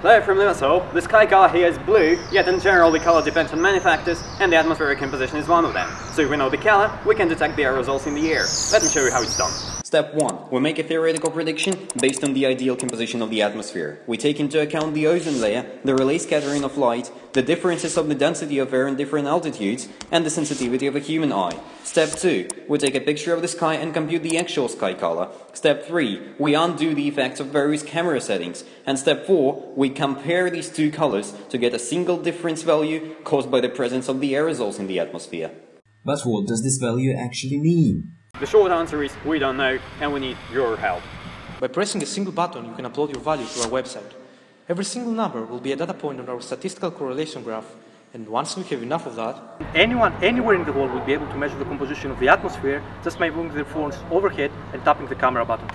Clear from Limassol, the sky color here is blue, yet in general the color depends on many factors, and the atmospheric composition is one of them. So if we know the color, we can detect the aerosols in the air. Let me show you how it's done. Step 1. We make a theoretical prediction based on the ideal composition of the atmosphere. We take into account the ozone layer, the Rayleigh scattering of light, the differences of the density of air in different altitudes, and the sensitivity of a human eye. Step 2. We take a picture of the sky and compute the actual sky color. Step 3. We undo the effects of various camera settings. And step 4. We compare these two colors to get a single difference value caused by the presence of the aerosols in the atmosphere. But what does this value actually mean? The short answer is we don't know and we need your help. By pressing a single button, you can upload your value to our website. Every single number will be a data point on our statistical correlation graph, and once we have enough of that, Anyone anywhere in the world will be able to measure the composition of the atmosphere just by moving their phones overhead and tapping the camera button.